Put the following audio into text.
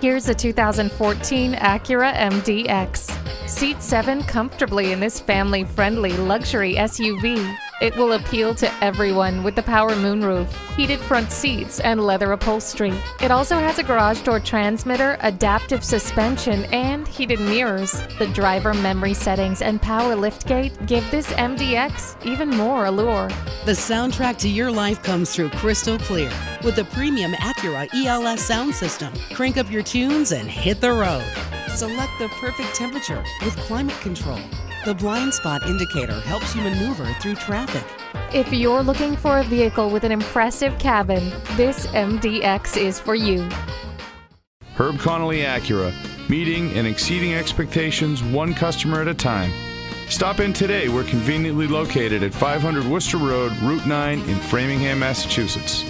Here's a 2014 Acura MDX. Seat 7 comfortably in this family friendly luxury SUV. It will appeal to everyone with the power moonroof, heated front seats, and leather upholstery. It also has a garage door transmitter, adaptive suspension, and heated mirrors. The driver memory settings and power liftgate give this MDX even more allure. The soundtrack to your life comes through crystal clear with the premium Acura ELS sound system. Crank up your tunes and hit the road. Select the perfect temperature with climate control. The blind spot indicator helps you maneuver through traffic. If you're looking for a vehicle with an impressive cabin, this MDX is for you. Herb Connolly Acura, meeting and exceeding expectations one customer at a time. Stop in today. We're conveniently located at 500 Worcester Road, Route 9 in Framingham, Massachusetts.